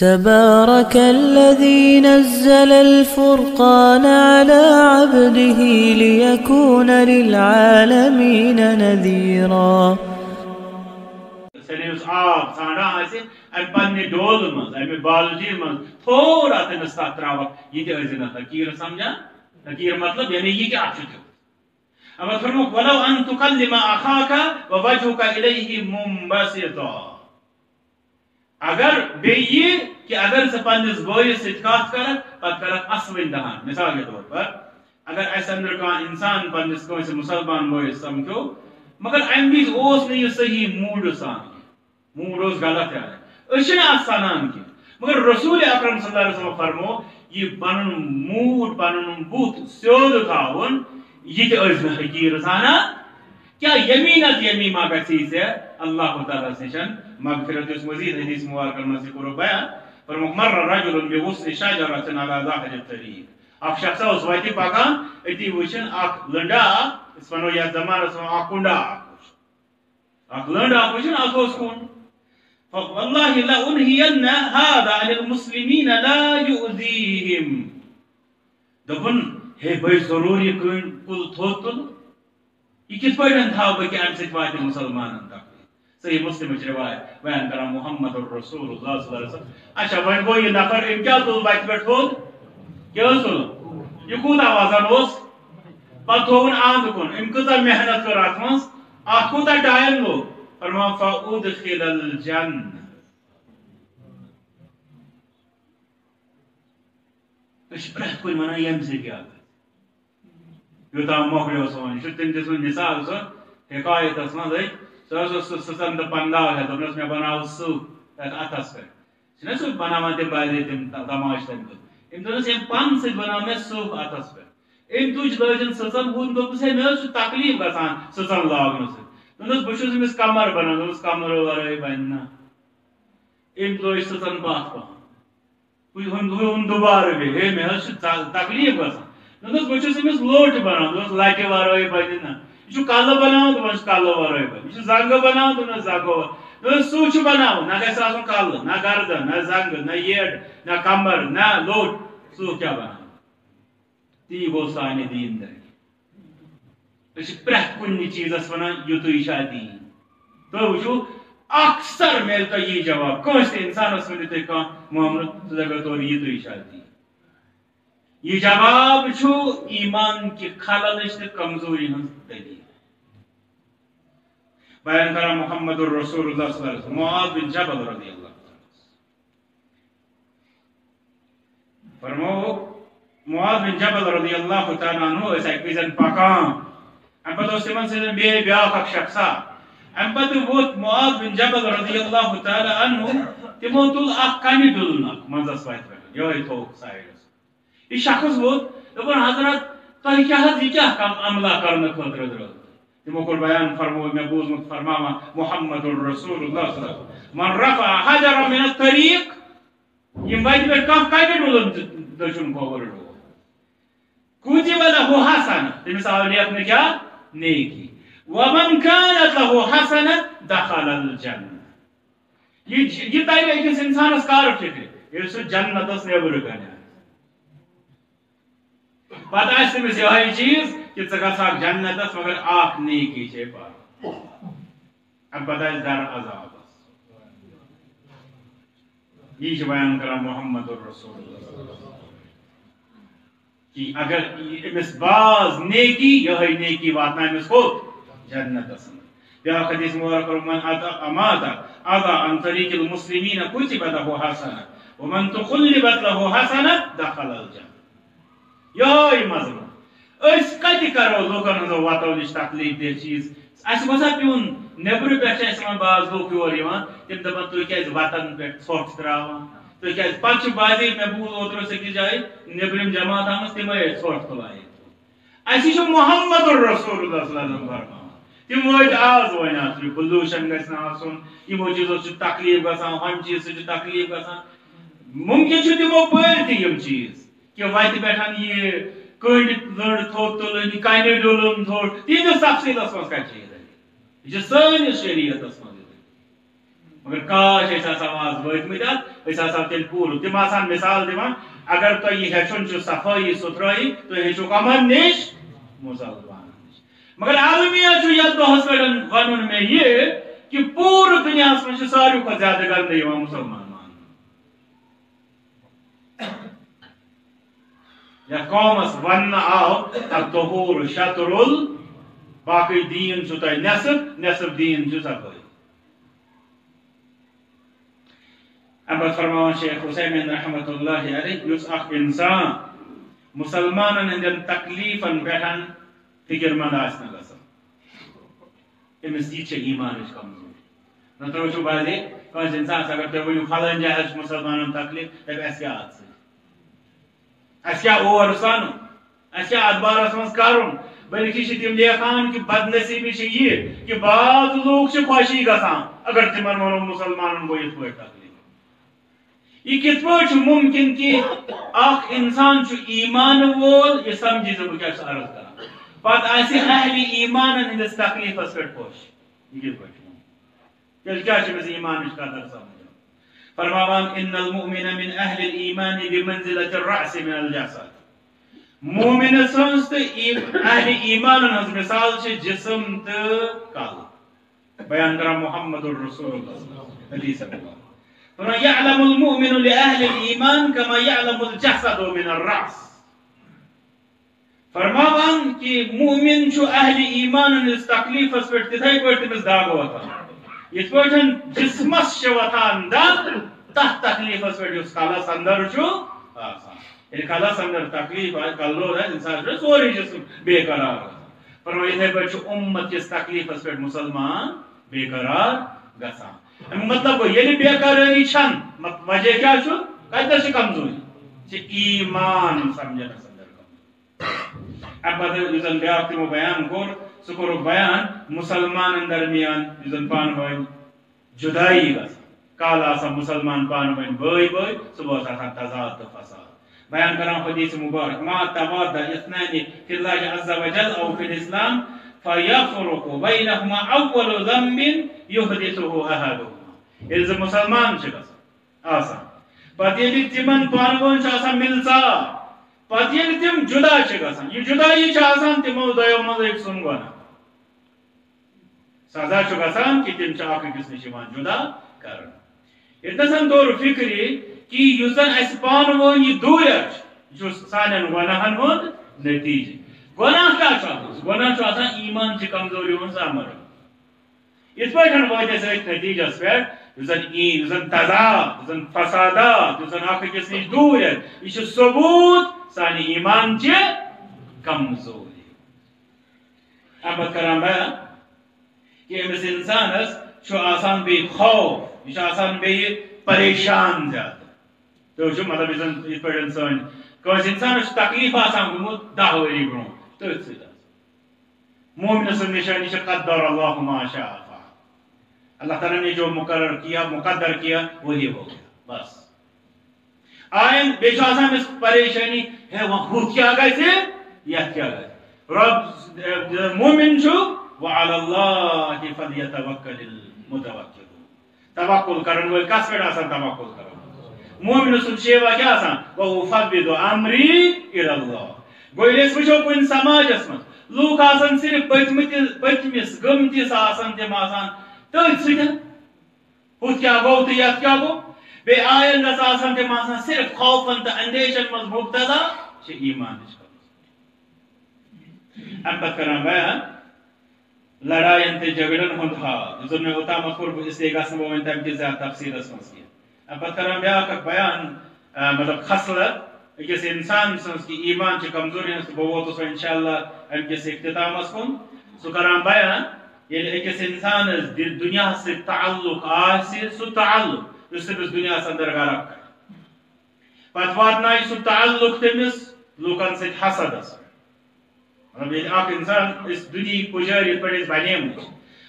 تبارك الذي نزل الفرقان على عبده ليكون للعالمين نذيرا. سنس آب ژھانڈان آسہِ امہِ پننہِ ڈولہٕ منٛز امہِ بالجی منٛز تھوڑا تٔمِس تتھ تراوکھ یہِ مطلب یعنی یہِ اما ولو ان تکلم اخاك ووجهك الیہ منبسطا. اگر بیٚیہِ کہ اگر ژٕ پننس بٲیس سۭتۍ کتھ کرکھ پتہٕ کرکھ اسوٕنۍ دہان. مثال کے طور پر، اگر اسہِ انٛدر کانٛہہ انسان پننس کٲنٛسہِ مُسلمان بٲیس سمکھیو مگر امہِ وِزِ اوس نہٕ یہِ صحیح موٗڈٕ سان موڈ اوس غلط یاد أسۍ چھِنہٕ اتھ سنان کینٛہہ مگر رسول اکرم صلی اللہ علیہ وسلم فرمو، یہ پنُن موٗڈ پنُن بُتھ سیوٚد تھاوُن یہ تہِ ٲسۍ نہٕ حقیٖر زانان کیٛاہ یمیٖنت یمیٖما گژھی ژےٚ اللہ تعالیٰ نِشن مغفرت یُس مزیٖد حدیث مبارکن منٛز یہِ کوٚرُکھ بیان فرموکھ مر رجل بوسن شجرة على ظهر الطريق اکھ شخص اوس وتہِ پکان أتی وٕچھن اکھ لٔنڈا اکھ أسۍ وَنو یتھ زمانس منٛز اکھ کُنڈا اکھ وٕچھن اکھ لٔنڈ اکھ وٕچھن اکھ اوس کُن. والله لأنهين هذا عن المسلمين لا يؤذيهم دوٚپُن ہے بھائی ضروٗری کٔنۍ کُل تھوٚد تُل یہ کِتھ پٲٹھۍ تھاو بہٕ کہِ اَمہِ سۭتۍ واتہِ مُسلمانن تک صحیح مسلمٕچ روایت بیان کران محمد الرسول اللہ صلی اللہ علیہ وسلم اچھا وۄنۍ گوٚو یہِ نفر أمۍ کیٛاہ تُل وتہِ پٮ۪ٹھ تھوٚد کیٛاہ حظ تُل یہِ وزن اوس پتہٕ تھووُن اَنٛد کُن أمۍ کۭژاہ محنت کٔر اَتھ منٛز اَتھ کوٗتاہ ٹایم لوٚگ فرمان فأدخل الجنة أسۍ چھِ پرٛٮ۪تھ کُنہِ وَنان ییٚمہِ سۭتۍ کیٛاہ گژھِ یوٗتاہ مۄکلیو سون یہِ چھُ تٔمۍ دِژمٕژ مِثال سۄ حِکایتَس منٛز أتۍ سُہ حظ اوس سُہ سٕژن تہٕ پنٛداو ہٮ۪تھ دوٚپنَس مےٚ بناو سٕژ تَتھ اَتھَس پٮ۪ٹھ چھِنہ سُہ بناوان تِم باضے تِم تماشہٕ تَمہِ خٲطرٕ أمۍ دوٚپنَس ییٚمہِ پن سۭتۍ بناو مےٚ سٕژ اَتھَس پٮ۪ٹھ أمۍ تُج لٲجِن سٕژن ہُنٛد دوٚپُس ہے مےٚ حظ چھُ تکلیٖف گژھان سٕژن لاگنہٕ سۭتۍ دوٚپنَس بہٕ چھُس أمِس کمر بنان دوٚپُس کمرٕ ورٲے بنہِ نہ أمۍ ترٛٲے سٕژن پتھ پہن ہُم دُبارٕ بیٚیہِ ہے مےٚ حظ چھُ تکلیٖف گژھان دوٚپنَس بہٕ چھُس أمِس لوٚٹ بنان دوٚپُس لٹہِ ورٲے بنہِ نہ یہ چھُ کلہٕ بناوان دوٚپُن کلہٕ ورٲے بنہِ یہِ چھُ زنٛگہٕ بناوان دوٚپنَس زنٛگو دوٚپُس سُہ چھُ بناوُن نہ گژھِ آسُن کلہٕ نہ گردن نہ زنٛگہٕ نہ یٔڈ نہ کمر نہ لوٚٹ سُہ کیٛاہ بناوُن تی گوٚو سانہِ دیٖن دٲری أسۍ چھِ پرٛٮ۪تھ یہ جواب چھُ ایمان کہِ خللٕچ تہٕ کمزوری ہٕنٛز دٔلیٖل بیان کران محمد الرسول اللہ صلی اللہ علیہ وسلم، معاذ بن جبل رضی اللہ فرمو معاذ بن جبل رضی اللہ تعالیٰ عنہ ٲسۍ اکہِ وِزِ پکان اَمہِ پتہٕ اوس تِمن سۭتۍ بیٚیہِ بیٛاکھ اکھ شخصا۔ اَمہِ پتہٕ ووت معاذ بن جبل رضی اللہ تعالیٰ عنہ تِمو تُل اکھ کَنہِ ڈُلُن اکھ منٛزس وتہِ پٮ۪ٹھ یِہوے تھووُکھ سایڈس یہِ شخص ووت دوٚپُن حضرت تۄہہِ کیٛاہ حظ یہِ کیٛاہ کم عملہ کرنہٕ خٲطرٕ درٛاو تِمو کوٚر بیان فرمو مےٚ بوٗزمُت فرماوان محمد الرسول اللہ صلی اللہ علیہ وسلم من رفع حجر من الطريق یِم وتہِ پٮ۪ٹھ کانٛہہ کَنہِ ڈُلُن دٔچھُن کھووُر ڈول كتب له حسنة تٔمِس آو لیکھنہٕ کیٛاہ نیکی ومن كانت له حسنة دخل الجنه یہ یہ الجنة یہِ ترِ أکِس اِنسانَس کر فِکرِ ییٚلہِ سُہ جنتَس نیٚبرٕ کَنہِ آسہِ پتہٕ آسہِ تٔمِس یِہوے چیٖز کہ ژٕ گژھکھ جنتس مگر اکھ نیکی چھے پا اَمہِ پتہٕ آسہِ در عذابس یہِ چھِ بیان کران محمد الرسول۔ کہ اگر أمِس باز نیکی یِہوے نیکی واتناو أمِس کوٚت جنتس منٛز بیٛاکھ حدیث مبارک من أماتا أضع عن طريق المسلمين كتب له حسنة ومن تقلبت له حسنة دخل الجنة یِہوے مضموٗن أسۍ کتہِ کرو لُکن ہٕنٛزو وتو نِش تکلیٖف دہ چیٖز. اَسہِ وسا پیوٚن نیٚبرٕ پٮ۪ٹھ چھِ اَسہِ یِوان باز لُکھ یور یِوان تِم دپان تُہۍ کیازِ وتن پٮ۪ٹھ ژھۄٹھ تراوان. تُہۍ کیازِ پتہٕ چھُ باضے مےٚ بوٗز اوترٕ ٲس أکِس جایہِ نیٚبرِم جماعت آمٕژ تِمے ٲسۍ ژھۄٹھ تُلان اَسہِ چھُ محمد الرسول اللہ صلی اللہ علیہ وسلم فرماوان تِم وٲتۍ آز وۄنۍ اَتھ پلوٗشن گژھِ نہٕ آسُن یِمو چیٖزو چھُ تکلیٖف گژھان ہُمہِ چیٖز سۭتۍ چھُ تکلیٖف گژھان مُمکِن چھُ تِمو پٲرۍ تہِ یِم چیٖز. کہِ وتہِ پٮ۪ٹھ یہِ کٔنڈ لٔڑ تھوٚد تُلٕنۍ کَنہِ ڈُلُن تھوٚد تِہنٛدِس تفصیٖلس منٛز کَتہِ چھِ یہِ دٔلیٖل یہِ چھِ سٲنِس شریعتس منٛز مگر کاش ایسا سواز ویت مدد ایسا سا تیل پور تم آسان مثال دیوان اگر تو یہ ہیچن چو صفائی سترائی تو ہیچو کمان نیش مسلمان نیش مگر عالمیہ جو یہ دو حسن ونن میں یہ کہ پور دنیا میں ساریوں کو زیادہ گندے ہوا مسلمان يقوم ون آو الظهور شطر باقي دين چھو تۄہہِ نٮ۪صٕب نٮ۪صٕب دیٖن چھُ ژَپٲرۍ اَمہِ فرمان شيخ حسين حُسین رحمت اللہ علیہ یُس اَکھ اِنسان مسلمان ہٕنٛدٮ۪ن تکلیٖفَن پٮ۪ٹھ فِکِر منٛد آسہِ نہٕ گژھان أمِس یہِ إيمان إش کمزوٗری نَتہٕ وٕچھِو بازے کٲنٛسہِ اِنسانَس اگر تُہۍ ؤنِو فلٲنۍ ان حظ چھُ مُسلمانَن تکلیٖف دَپہِ اس کیا اور سانو اس کیا ات بارس مز کرن بلکہ تم لیکھان کہ بد نصیبی یہ کہ بعض لوگ خوشی گسان اگر تمن ونو مسلمانن گو یت پٲٹھۍ تکلیف یہ کت پٲٹھۍ چھُ ممکن کہ اکھ انسان چھ ایمان وول، یہ سمجھی زِ بہٕ عرض کران پتہٕ اہل ایمانن ہٕنٛدِس تکلیفس پٮ۪ٹھ خوش یہ کت پٲٹھۍ چھُ تیٚلہِ کیٛاہ قدر سمجھ فرماوان ان المؤمن من اهل الايمان بمنزله الراس من الجسد مومن سنس اهل ایمان ہز مثال چھ جسم تو کل بیان کرا محمد الرسول اللہ حدیث فرمایا يعلم المؤمن لاهل الايمان كما يعلم الجسد من الراس فرماوان کہ مومن چھ اہل ایمان اس تکلیف اس پہ تتھے پہ تمس داغ وتان یہ پہ جسمس وتان داغ تہ تکلیف اس پہ اس کلس اندر چھ آسان یعنی کلس اندر تکلیف کلو ہے انسان چھ سوری جسم بے قرار فرمایا اتھے پہ امت کس تکلیف اس پہ مسلمان بے قرار گسان مطلب گو یعنی بے قراری چھن وجہ کیا چھ کتہ چھ کمزوری چھ ایمان سمجھنس اب زن بیاق تمو بیان کور سہ کور بیان مسلمان درمیان زن پان ون جدائی گس کال آسا مسلمان پان ون بٲے بٲے صبح آسان تضاد تو فساد۔ بیان کران حدیث مبارک، ما تباد اثنان فی اللہ عز وجل او فی الاسلام، فیفرق بینهما اول ذنب یحدثه احدهما۔ یل مسلمان چھ گس آسان۔ پتہ ییٚلہِ تِمن پانہٕ ؤنۍ چھُ آسان مِلژار پتہ ییٚلہِ تِم جُدا چھِ گژھان یہِ جُدایی چھِ آسان تِمو دۄیو منٛز أکۍ سُنٛد سزا چھُ گژھان کہِ تِم چھِ اکھ أکِس نِش یِوان جُدا کرنہٕ ییٚتنَسَن توٚر فِکرِ کہِ یُس زَن اَسہِ پانہٕ ؤنۍ یہِ دوٗرِتھ یہِ چھُ سانٮ۪ن گۄناہَن ہُنٛد نٔتیٖجہٕ گۄناہ آسان کمزوری ہُنٛد عمل یِتھ پٲٹھۍ وٲتۍ أسۍ أتھۍ نٔتیٖجَس پٮ۪ٹھ یُس زَن یُس زَن تضاد فسادات یُس زَن اکھ أکِس نِش دوٗرِتھ سانی ایمان چه کمزوری۔ اب کرام بیان کہ امس انسانس چھو آسان بی خوف یہ آسان بی پریشان زیادہ تو چھو مطلب اس پر انسان کس انسانس تکلیف آسان گمت دہ وری برو تو اس سید مومن سن نشانی چھ قدر اللہ ما شاء اللہ تعالیٰ نے جو مقرر کیا، مقدر کیا، وہی ہو گیا۔ بس۔ آئین بیچ آسان اس پریشانی ہے وہاں خود کیا گئے تھے؟ یا کیا گئے؟ رب، مومن چھو وعلى الله فليتوكل المتوكل. توکل کرن ول کس پہ آسان توکل کرن؟ مومن سن شیوا کیا آسان؟ وافوض امری الى الله. گویل اس وچھو کن سماجس من لوک آسان صرف پتمت پتمس گمتس آسان تم آسان. تھی سٹن ہت کیا گو تو یت کیا گو بے آئین گس آسان تم آسان. صرف خوفن تو اندیشن مز مبتلا چھ ایمان ام پت کران بیان لڑائین تے جگڑن ہند حال زن میں ہوتا مذکور اس لیے گس وہ تم کی زیادہ تفصیل اس مس مسئلہ ام پت کران بیان بیان مطلب خصلت اکس انسان سنس کی ایمان چھ کمزوری ہنس بہ ووتو سو انشاءاللہ ام کس اختتام اس کن سو کران بیان یعنی اکس انسان اس دنیا سے تعلق آسی سو تعلق، اس تمس دنیا سے اندر غرق۔ کر پت واتنائی سو تعلق تمس، لوکن سے حسد اس۔ مطلب انسان اس دنیا پجار یہ بنیم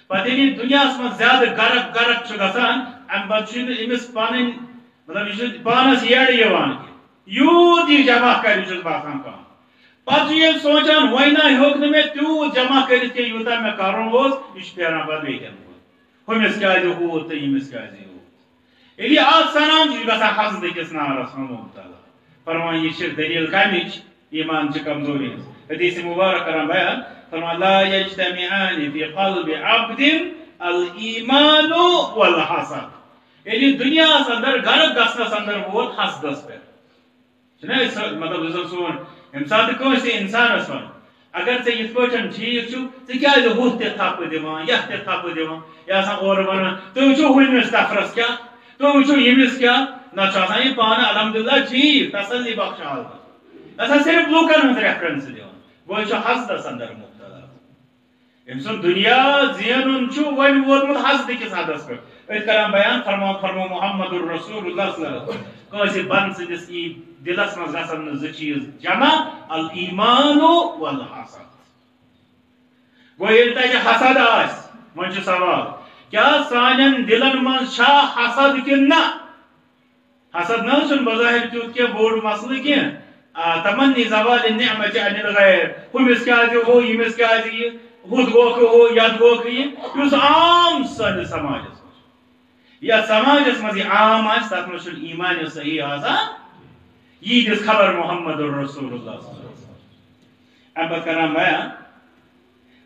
پت یعنی دنیا من زیادہ غرق غرق چھ گسان ام پت امس پانن مطلب یہ پانس یڑ یوت یہ جمع کر باسان کام پتہ یہ سوچان وینا ہیوک نہ میں تیوت جمع کرت کہ یوتا میں کرن اوس، یہ پیران پتہ ویکن ہمس کیا ہو تو یمس کیا ہو ییٚلہِ اکھ سنان چھُ، یہِ گژھان حضرت أکِس نارس منٛز مُبتلا۔ فرمان یہِ چھِ دٔلیٖل کَمِچ، ایٖمان چھِ کمزوری ہٕنٛز۔ حدیث مبارک کران بیان فرمان لا يجتمعان في قلب عبد الايمان والحسد. یعنی ییٚلہِ دُنیاہس اندر غرق گژھنس اندر ووت حسدس پٮ۪ٹھ چھُنہ أسۍ مطلب یُس زن سون ییٚمہِ ساتہٕ کٲنٛسہِ اِنسانس ون اگر ژےٚ یِتھ پٲٹھۍ ٹھیٖک چھُ ژٕ کیٛازِ ہُتھ تہِ تھپہٕ دِوان یتھ تہِ تھپہٕ دِوان یہِ آسان اورٕ ونان تُہۍ وٕچھو ہُمِس نفرس کیٛاہ تُہۍ وٕچھو ییٚمِس کیٛاہ نتہٕ چھُ آسان یہِ پانہٕ الحمدللہ ٹھیٖک تسلی بخش حالت آسان صرف لوٗکن ہٕنٛز ریفرنس دِوان گوٚو یہِ چھُ حضرتس اندر مُبتلا أمۍ سُنٛد دُنیا زینُن چھُ وۄنۍ ووتمُت حضرت کِس حدس پٮ۪ٹھ أسۍ کران بیان فرما فرمو محمد الرسول اللہ صلی اللہ علیہ وسلم. کٲنٛسہِ بنٛد سٕنٛدِس ای دِلس منٛز گژھن نہٕ زٕ چیٖز جمع الایمان والحسد گوٚو ییٚلہِ تتہِ حسد آسہِ وۄنۍ چھُ سوال؟ کیٛاہ سانٮ۪ن دِلن منٛز چھا حسد کِنہٕ نہ؟ حسد نہ حظ بظاہر تیُتھ کینٛہہ بوٚڑ مسلہٕ کینٛہہ تمنی زوال نعمت عن الغیر. ہُمِس کیٛازِ ہو ییٚمِس کیٛازِ یہِ ہُتھ گوکھٕ ہو یتھ گوکھٕ یہِ یُس عام سٲنِس سماجس منٛز یتھ سماجس منٛز یہِ عام آسہِ تتھ منٛز چھُنہٕ ایٖمان صحیح آسان یی دِس خبر محمد الرسول اللہ صلی اللہ علیہ وسلم. اَمہِ پتہٕ کران بیان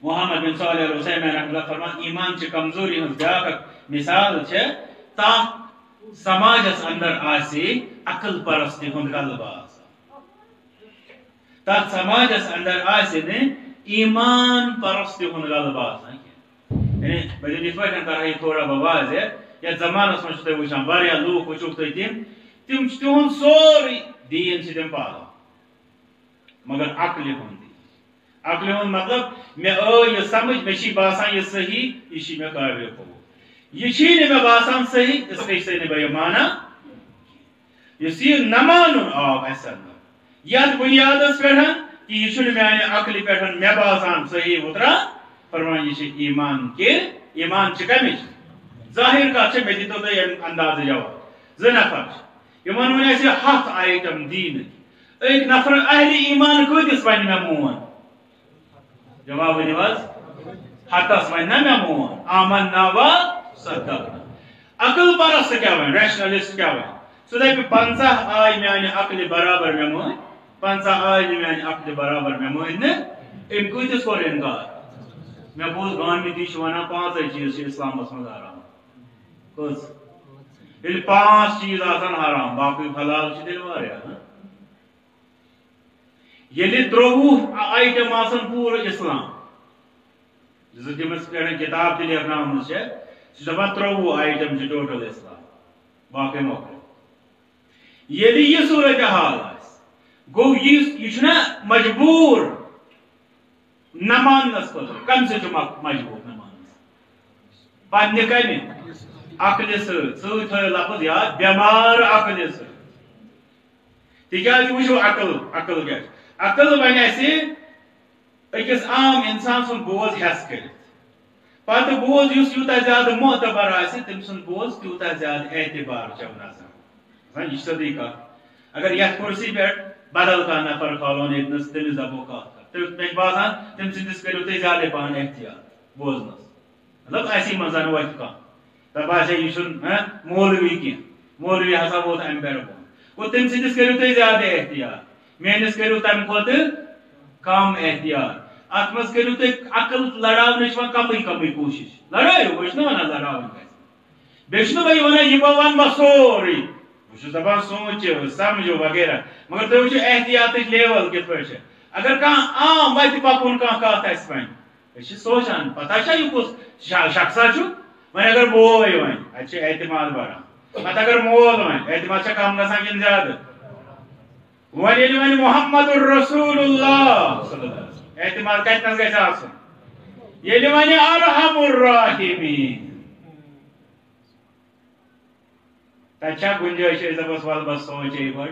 محمد بن صالح الحسین رحمۃ اللہ فرمان ایمان چھ کمزوری ہنٛز بیاکھ اکھ مثال چھِ تتھ سماجس اندر آسہِ عقل پرستی ہُنٛد غلبہٕ تتھ سماجس اندر آسہِ نہٕ ایمان پرستی ہُنٛد غلبہٕ آسان یعنی بہٕ دِمہٕ یِتھ پٲٹھۍ کرہا یہِ تھوڑا بہٕ واضح یتھ زمانس منٛز چھُو تُہۍ وٕچھان واریاہ لوٗکھ وٕچھوکھ تُہۍ تِم تِم چھِ تِہُنٛد سورُے دیٖن چھِ تِم پالان مگر عقلہِ ہُنٛد عقلہِ ہُنٛد مطلب مےٚ آو یہِ سمجھ مےٚ چھی باسان یہِ صحیح، یہِ چھی مےٚ قٲبلِ قبوٗل۔ یہِ چھی نہٕ مےٚ باسان صحیح اِسلیے چھُسے نہٕ بہٕ یہِ مانان یُس یہِ نہ مانُن آو اَسہِ یتھ بُنیادس پٮ۪ٹھ کہ یہ چھُنہٕ میانہِ عقلہِ پٮ۪ٹھ مےٚ باسان صحیح وُتران فرمان یہِ چھِ ایٖمان کہِ ایٖمان چھِ کمِچ۔ ظٲہِر کتھ چھِ، مےٚ جواب۔ زٕ نفر چھِ۔ یِمن ووٚن اَسہِ ہتھ آیٹم دیٖنٕکۍ أکۍ نفر اہلِ ایٖمان کۭتِس وَنہِ مےٚ مون؟ جواب ؤنِو حظ ہتس وَنہِ نہ مےٚ مون۔ آمن ناوا صدقنا۔ عقل پرست کیٛاہ وَنہِ؟ ریشنلسٹ کیٛاہ وَنہِ؟ سُہ دَپہِ پنٛژاہ آے میانہِ عقلہِ برابر مےٚ مٲنۍ پنٛژاہ آے نہٕ میانہِ عقلہِ برابر مےٚ مٲنۍ نہٕ أمۍ کۭتِس کوٚر اِنکار مےٚ بوٗز گامٕتی چھِ وَنان پانٛژَے چیٖز چھِ اِسلامَس منٛز حرام کٔژ ییٚلہِ پانٛژھ چیٖز آسان حرام باقٕے حلال چھِ تیٚلہِ واریاہ ییٚلہِ ترٛۆوُہ آیٹم آسان پوٗرٕ اِسلام زٕ تٔمِس پٮ۪ٹھ کِتاب تہِ لیکھنٲومٕژ چھےٚ سُہ چھِ دَپان ترٛۆوُہ آیٹم چھِ ٹوٹل اِسلام باقٕے مۄکلے ییٚلہِ یہِ صوٗرت حال آسہِ گو یہ مجبور نہ مانس خاطر کم سے مجبور نہ مانس پنہ کمہ عقل ست لفظ یاد بیمار عقل ست تکیاز وچھو عقل عقل کیا عقل ون اسہ اکس عام انسان سن بوز ہس کر پتہ بوز اس یوتا زیادہ معتبر آسہ تم سن بوز تیوتا زیادہ اعتبار چون آسان یہ سیدھی کت اگر یتھ کرسی پہ بدل کانٛہہ نفر کھالون ییٚتنس تٔمِس دَپو کَتھ کَر مےٚ چھُ باسان ہاں، تٔمۍ سٕنٛدِس کٔرِو تُہۍ زیادَے پَہَن احتِیاط بوزنَس مطلب اَسی منٛز وۄتھِ کانٛہہ دَپہٕ آسے یہِ چھُنہٕ ہاں، مولوی کینٛہہ مولوی ہسا ووت اَمہِ پٮ۪ٹھ بۄن گوٚو تٔمۍ سٕنٛدِس کٔرِو تُہۍ زیادٕ احتِیاط میٲنِس کٔرِو تَمہِ کھۄتہٕ کَم احتِیاط اَتھ منٛز کٔرِو تُہۍ عقل لڑاونٕچ وۄنۍ کَمٕے کَمٕے کوٗشِش۔ لڑٲیِو بہٕ چھُس نہٕ وَنان لڑاوٕنۍ گژھِ بیٚیہِ چھُنہٕ بہٕ یہِ وَنان یہِ بہٕ وَنہٕ بہٕ سورُے بہٕ دپان سوٗنٛچِو سمجھو وغیرہ مگر تُہۍ وٕچھِو احتِیاطٕچ لیوَل کِتھ پٲٹھۍ چھِ اگر کانٛہہ عام وَتہِ پَکُن کانٛہہ کَتھ اَسہِ وَنہِ أسۍ چھِ سونٛچان پَتہ چھا یہِ کُس شخصا چھُ وۄنۍ اگر بوے وَنہِ اَتہِ اعتماد بَڑان پَتہٕ اگر مول وَنہِ اعتماد چھا کَم گژھان کِنہٕ زیادٕ وۄنۍ ییٚلہِ وَنہِ محمد الرسول اللہ اعتماد کَتِنَس گژھِ آسُن ییٚلہِ وَنہِ ارحم الراحمیٖن تتہ گنجائش دپس ول بس سوچے بڑ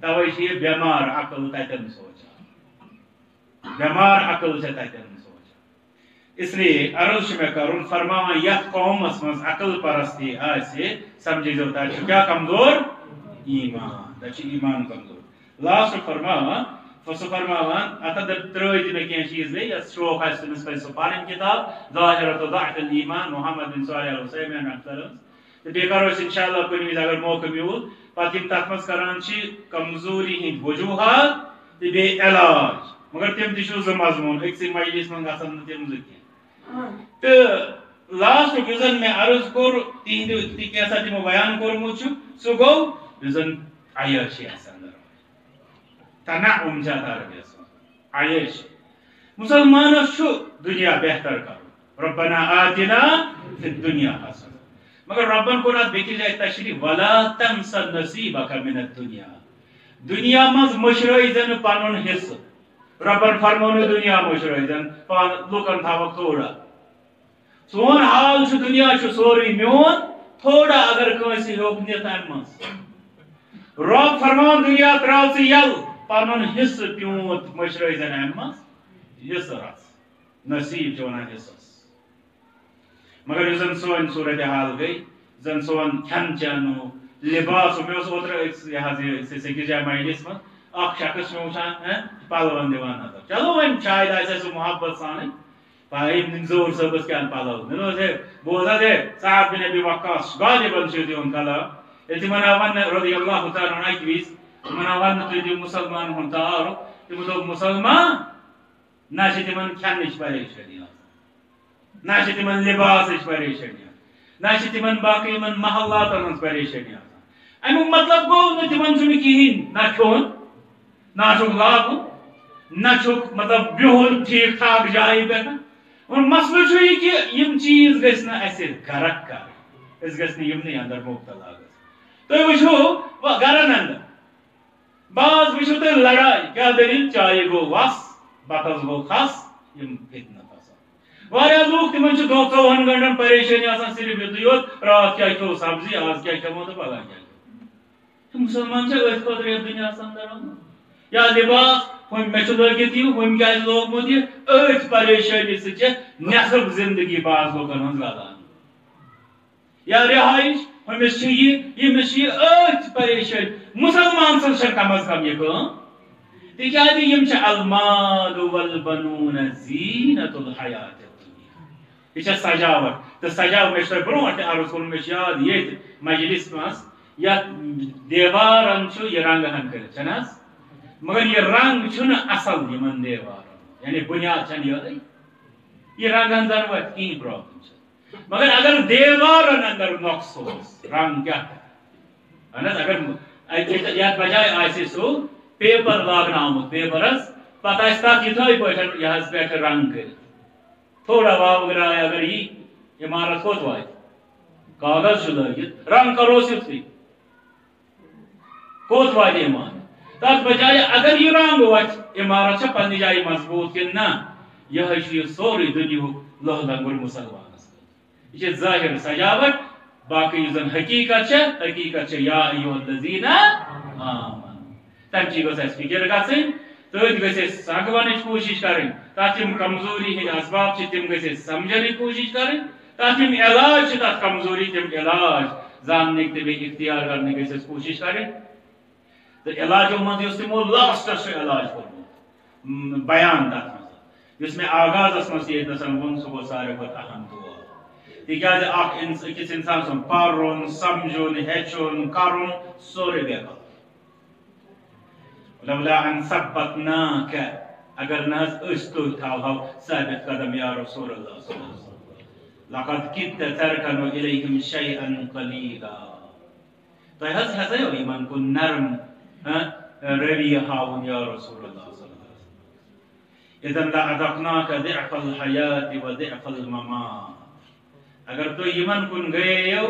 توے یہ بیمار عقل تتن سوچا۔ بیمار عقل تتن سوچا۔ اس لیے عرض میں کرن فرماوا یت قومس مز عقل پرستی آسے سمجھے جو تا کیا کمزور؟ ایمان۔ تا ایمان کمزور۔ لاسٹ فرماوا فسو فرماوان اتھ ترٲے دِ مےٚ کینٛہہ چیٖز بیٚیہِ یَتھ شوق آسہِ تٔمِس پَزِ سُہ پَرٕنۍ کِتاب۔ ظاہرت ضعف الایمان، محمد بن صالح الحسین رحمۃ اللہ تو بیٚیہِ کرو أسۍ اِنشاء اللہ کُنہِ وِزِ اگر موقعہٕ میوٗل پتہٕ یِم تَتھ منٛز کران چھِ کمزوٗری ہٕنٛدۍ وجوٗہات تہٕ بیٚیہِ علاج مگر تِم تہِ چھُ زٕ مضموٗن أکسٕے مجلِس منٛز گژھن نہٕ تِم زٕ کینٛہہ تہٕ لاسٹُک یُس زن مےٚ عرض کوٚر تِہنٛدِ تہِ کینٛژھا تِمو بیان کوٚرمُت چھُ سُہ گوٚو یُس زن عیٲشی آسہِ انٛدر تنعُم چھِ اتھ عربیس منٛز عیٲشی مسلمانس چھُ دُنیا بہتر کرُن ربنا آتنا فی الدنیا حسن مگر ربن کوٚر اتھ بیٚکِس جایہِ تشریح ولا تنس نصیبک من الدنیا دنیا منٛز مٔشرٲے زن پنُن حصہٕ ربن فرمو نہٕ دنیا مٔشرٲے زن. پان لُکن تھاوکھ تھوڑا. سون حال چھُ دنیا چھُ سورُے میون، تھوڑا اگر کٲنٛسہِ ہیوٚک نِتھ امہِ منٛز رب فرمان دنیا ترٛاو ژٕ یَلہٕ پنُن حصہٕ پیوٗنٛت مٔشرٲے زن امہِ منٛز حصہٕ رژھ نصیٖب چھِ ونان حصس مگر یُس زن سٲنۍ صوٗرت حال گٔے زن سون کھٮ۪ن چٮ۪نُک لِباس مےٚ اوس اوترٕ یہِ حظ یہِ أکِس جایہِ مایلس منٛز اکھ شخص مےٚ وٕچھان ہاں، پلون دِوان نظر چلو وۄنۍ شاید آسہِ سُہ محبت سانٕے پاے ظہور صٲبس کیٛاہ پلو مےٚ ہے بوز حظ ہے ژاٹ ابی وقاص غالبن چھُ دِوان کلام ییٚلہِ تِمن آو رضی اللہ تعالیٰ اکہِ وِزِ تِمن آو وننہٕ تُہۍ دِیِو مُسلمانن ہُنٛد تعارُف تِمو دوٚپ مُسلمان نہ چھِ تِمن کھٮ۪نٕچ پریشٲنی آسان نہ چھِ تِمن لِباسٕچ پریشٲنی آسان نہ چھِ تِمن باقٕے یِمن محلاتن ہٕنٛز پریشٲنی آسان امیُک مطلب گوٚو نہٕ تِمن چھُنہٕ کِہینۍ نہ کھیوٚن نہ چھُکھ لاگُن نہ چھُکھ مطلب بِہُن ٹھیٖک ٹھاک جایہِ پٮ۪ٹھ اور مسلہٕ چھُ یہِ کہِ یِم چیٖز گژھِ نہٕ اَسہِ گرک کرٕنۍ أسۍ گژھِ نہٕ یِمنٕے اندر مُبتلا گژھٕنۍ تُہۍ وٕچھو گرن اندر بعض وٕچھو تُہۍ لڑاے کیٛاہ دٔلیٖل چایہِ گوٚو وس بتس گوٚو کھس یِم فتنہٕ واریاہ لوٗکھ تِمن چھِ دۄہ ژۄوُہن گنٹن پریشٲنی آسان، صرف یُتُے یوت راتھ کیٛاہ کھیوٚو سبزی، آز کیٛاہ کھٮ۪مو تہٕ پگہہ کیٛاہ کھٮ۪مو مُسلمان چھا أتھۍ خٲطرٕ یتھ دُنیاہس اندر آمُت یا لِباس ہُمۍ مےٚ چھُ لٲگِتھ یہِ ہُمۍ کیٛازِ لوگمُت یہِ؟ أتھۍ پریشٲنی سۭتۍ چھِ نٮ۪صٕب زندگی بعض لُکن ہٕنٛز لگان۔ یا رِہٲیِش ہُمِس چھِ یہِ ییٚمِس چھِ یہِ أتھۍ پریشٲنی مُسلمان سٕنٛز چھےٚ کم از کم یہِ کٲم؟ تِکیٛازِ یِم چھِ المال والبنون زیٖنت الحیات یہ سجاوٹ تو سجاو مے برو عرض کور مے یاد یہ مجلس مز یت دیوارن یہ رنگ ہن کر مگر یہ رنگ چھن اصل یمن دیوارن یعنی بنیاد چھن یہ یہ رنگ ہن زن کی پرابلم مگر اگر دیوارن اندر نقص ہو رنگ کیا اہن اگر یت بجائے آسہ سو پیپر لاگنا آمت پیپرس پتہ آسہ تک یتھے پہ یہ پہ رنگ کر تھوڑا واؤگرائے اگر یہ عمارت کوت وات کاغذ لگت رنگ کروس یتھی کوت وات ایمان۔ تک بجائے اگر یہ رنگ وات عمارت چھ پنہ جائے مضبوط کن نہ، یہ ہے سوری دنیا لہ لنگر مسلمان یہ ظاہر سجاوٹ، باقی زن حقیقت چھ حقیقت چھ یا ایو الذین آمن تم چی گوس اس فکر گژھن تھی گھس سگ کوشش کریں تک کمزوری ہند اسباب تم گھس سمجھنے کوشش کریں تک علاج تک کمزوری تم علاج زاننے تو اختیار کرنے گھس کوشش کریں تو علاجو مز تمو لاسٹس علاج کورمت بیان تک مز میں آغاز مز ون سہ گو سارے کھت اہم دعا تکیاز اکس انسان سن پرن سمجھن ہچن کرن سورے بیکار لولا أن ثبتناك أگر ناز استو تاو ثابت قدم يا رسول الله صلى الله عليه وسلم لقد كدت تركن اليهم شيئا قليلا طيب هز هز ایمان کن نرم روی هاون يا رسول الله صلى الله عليه وسلم اذا لأذقناك ضعف الحياة وضعف الممات. اگر تو ایمان کن گئے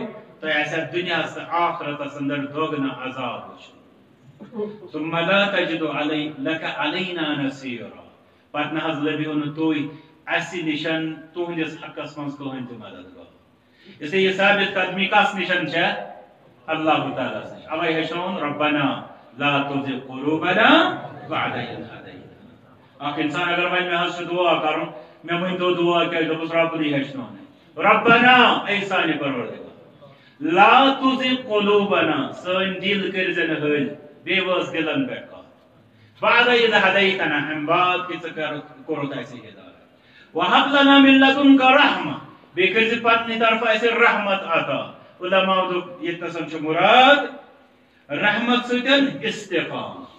تو ایسا دنیا سے آخرت اندر دوگنا عذاب وشو ثم لا تجد علي لك علينا نصيرا پت نہ لبیو نہ توي اسی نشان تہندس حقس من کہن تہ مددگار اس لیے یہ ثابت قدمی کس نشان چھ اللہ تعالی سے اوے ہشون ربنا لا تزغ قلوبنا بعد إذ هديتنا اخ انسان اگر وۄنۍ مےٚ حظ چھُ دعا کرُن مےٚ ؤنۍ تو دعا کیٛاہ دوٚپُس ربنٕے ہیٚچھناونٕے ربنا، اے سانہِ پروردگار، لا تزغ قلوبنا سٲنۍ دِل کٔرۍ زِ نہٕ بیوز دلن پہ بعد اذا هديتنا هم بعد کی کرت ایسے ہدایت وهب لنا من لدنك رحمه بیکر سے پتنی طرف ایسے رحمت عطا علماء دوک یتنسن چھ مراد رحمت سیدن استقامت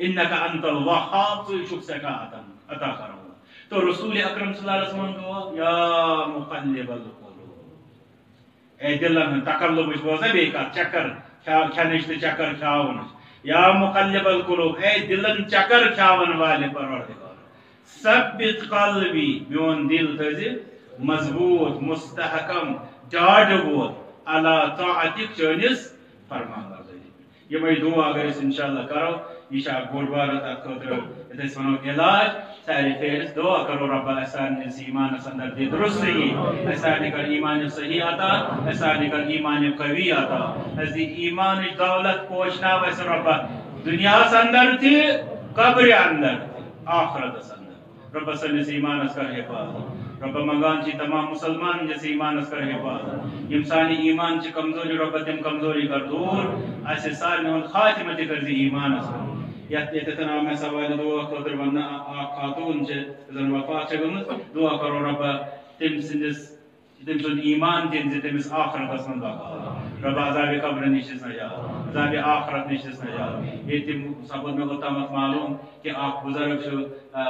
انکا انت الوحاب تو چھک سکا عطا کرو تو رسول اکرم صلی اللہ علیہ وسلم کو یا مقلب القلوب اے دلن تقلب اس بوزا بے کا چکر کھنش تے چکر کھاون یا مقلب القلوب، اے دلن چکر کھاون والے پروردگار۔ ثبت قلبی، میون دل تھزی مضبوط، مستحکم، ڈاڈ ووت اللہ طاعتک چونس فرمان برداری یہ میں دعا اگر اس انشاءاللہ کرو یہ چھا بوڑ بار ات خاطر اتس ونو علاج ساری فیرس دعا کرو رب اسان نس ایمان اندر دے درست درستی اسان کر ایمان صحیح عطا اسان کر ایمان قوی عطا اس ایمان دولت پوشنا وس رب. دنیا اندر تھی قبر اندر، آخرت اندر رب سنس ایمان اس کر حفاظت. رب منگان چی تمام مسلمان جیسے ایمان اس کر حفاظت. یم ایمان چی کمزوری، رب تم کمزوری کر دور. ایسے سال میں خاتمت کر دی ایمان اس کر. یت یتتنا میں سوال دعا خاطر ونہ خاتون چھ زن وفات چھ گمت دعا کرو رب تم سندس تم سن ایمان تین زی عذاب آخرت نش نجات یہ تم سبت میں معلوم کہ آپ بزرگ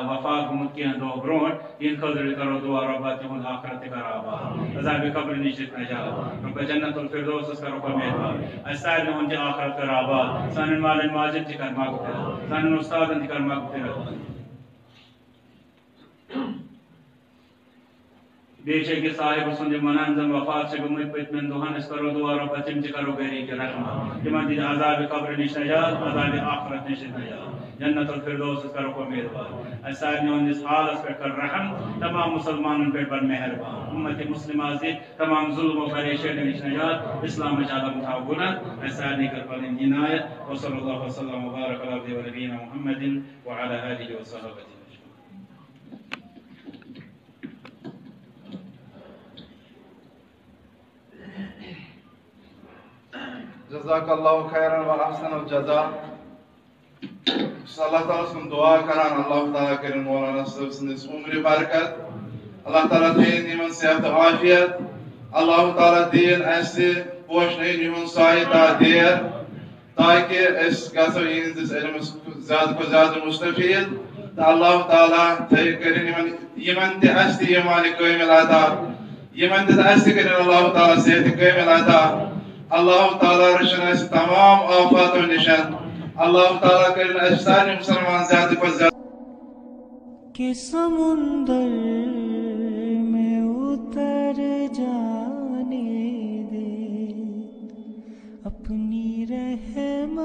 وفات گمت کی دو برو ان خضر کرو دعا ربا تمن آخرت کر آباد عذاب قبر نش نجات رب جنت الفردوس کرو کمیت اسائل نے ان آخرت کر آباد سانن مالن ماجد تکر مغفرت سانن استادن تکر مغفرت بیچے کہ صاحب سن منان زن وفات سے گمت پت من دوہن اس کرو دعا رب چم کرو گری کے رحمہ جمع دید عذاب قبر نش نجات عذاب آخرت نش نجات جنت الفردوس اس کرو کو میربان۔ ایسا نے ان اس حال اس پر کر رحم، تمام مسلمانوں پر بر مہربان۔ امت مسلمہ سے تمام ظلم و پریشان نش نجات اسلام میں جادہ متعاونا ایسا نے کر پر عنایت وصلی اللہ وسلم وبارک علی نبینا محمد وعلى آله وصحبه جزاک اللہ خیرن و احسن الجزا اللہ تعالیٰ سن دعا کران، اللہ تعالیٰ کرن مولانا صاحب سندس عمر برکت. اللہ تعالیٰ دین یمن صحت عافیت. اللہ تعالیٰ دین ایسے پوشنے یمن سائی تا دیر تاکہ اس گژھو یہندس علم زیادہ کو زیادہ مستفید. تو اللہ تعالیٰ تھے کرن یمن یمن تہ اس ایمان کامل عطا یمن تہ اس کرن اللہ تعالیٰ صحت کامل عطا اللہ تعالیٰ رشن اس تمام آفات و نشان اللہ تعالیٰ کرن اس ساری مسلمان زیادہ کو زیادہ کہ سمندر میں اتر جانے دے اپنی رحمت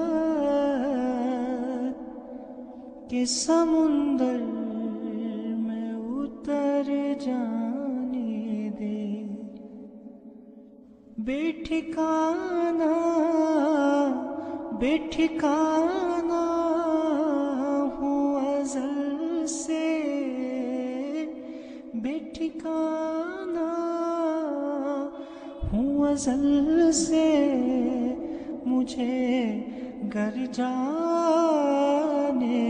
کہ سمندر میں اتر جانے بے ٹھکانہ بے ہوں ازل سے۔ بے ہوں ازل سے۔ مجھے گھر جانے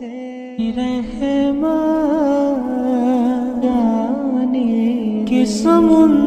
دے۔ رحمت، جانے کہ سمندر